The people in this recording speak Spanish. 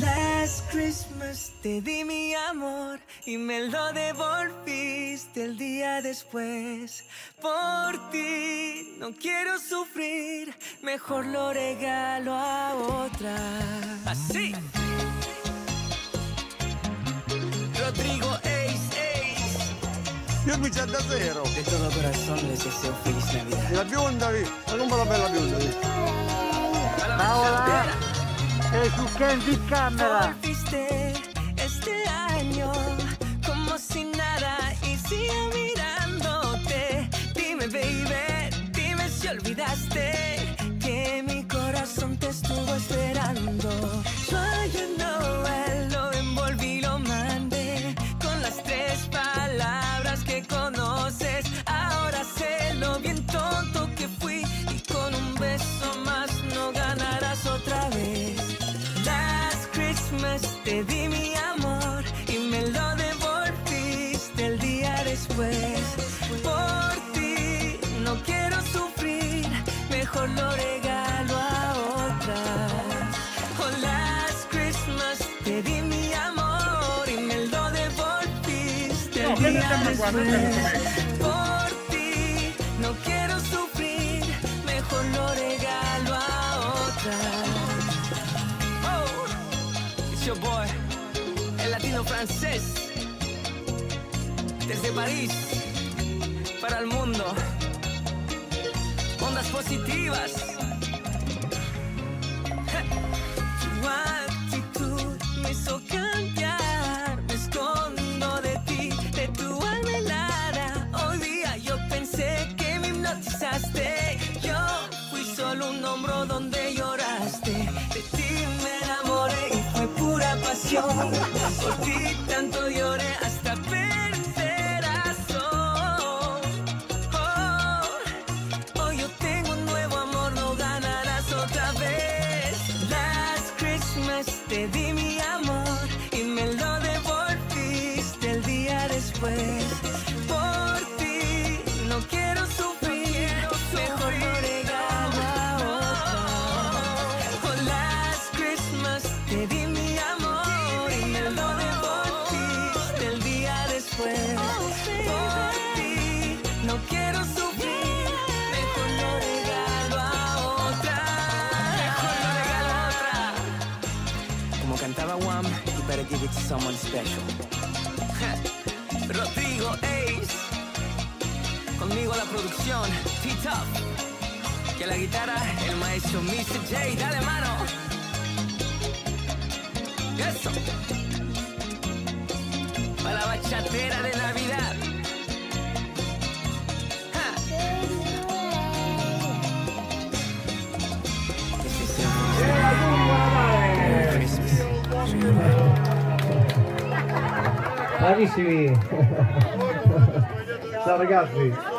Last Christmas te di mi amor y me lo devolviste el día después. Por ti no quiero sufrir, mejor lo regalo a otra. Así. Rodrigo Ace Ace. Io mi c'è da zero. De todo corazón les deseo feliz Navidad. La bionda, vi. Ma compra la bella bionda, vi. Paola, sei su Candy Camera. Volviste este año como si nada y sigo mirándote. Dime, baby, dime si olvidaste di mi amor y me lo devolviste el día después. Por ti no quiero sufrir, mejor lo regalo a otra. Oh, last Christmas te di mi amor y me lo devolviste el día después. El latino francés, desde París para el mundo. Ondas positivas. Pasión. Por ti tanto lloré hasta perder razón. Oh, Hoy yo tengo un nuevo amor, no ganarás otra vez. Last Christmas te di mi amor y me lo devolviste el día después. Por ti no quiero sufrir, mejor regalo a. Oh, last Christmas te di mi después. Por ti no quiero sufrir, mejor lo regalo a otra. Mejor lo regalo a otra. Como cantaba Wham, you better give it to someone special. Rodrigo Ace. Conmigo la producción, T-Top. Que a la guitarra, el maestro Mr. J. Dale mano. Eso. Para la bachatera de Navidad. Ja. Ciao ragazzi.